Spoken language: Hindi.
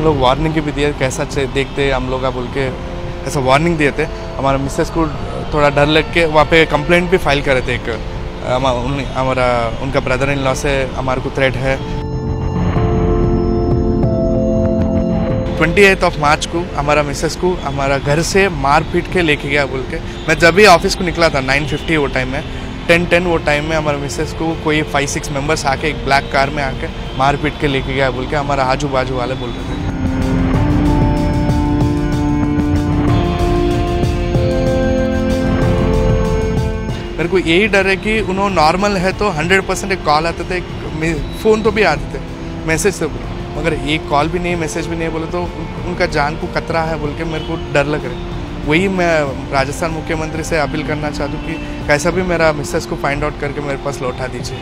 उन लोग वार्निंग भी दिए, कैसा देखते हम लोग का बोल के ऐसा वार्निंग दिए थे। हमारा मिसेस को थोड़ा डर लग के वहाँ पे कंप्लेंट भी फ़ाइल करे थे एक हमारा, उनका ब्रदर इन लॉ से हमारे को थ्रेट है। ट्वेंटी एथ ऑफ़ मार्च को हमारा मिसेस को हमारा घर से मार पीट के लेके गया बोल के। मैं जब भी ऑफ़िस को निकला था नाइन फिफ्टी वो टाइम में टेन टेन वो टाइम में हमारे मिसेस को कोई फाइव सिक्स मेंबर्स आके एक ब्लैक कार में आके मार पीट के लेके गया बोल के, हमारा आजू बाजू वाले बोल रहे थे। मेरे को यही डर है कि उन्होंने नॉर्मल है तो हंड्रेड परसेंट एक कॉल आते थे फ़ोन तो भी आते थे मैसेज तो बोले। मगर एक कॉल भी नहीं मैसेज भी नहीं बोले तो उनका जान को खतरा है बोल के मेरे को डर लग रहा है। वही मैं राजस्थान मुख्यमंत्री से अपील करना चाहती हूँ कि कैसा भी मेरा मिसेस को फाइंड आउट करके मेरे पास लौटा दीजिए।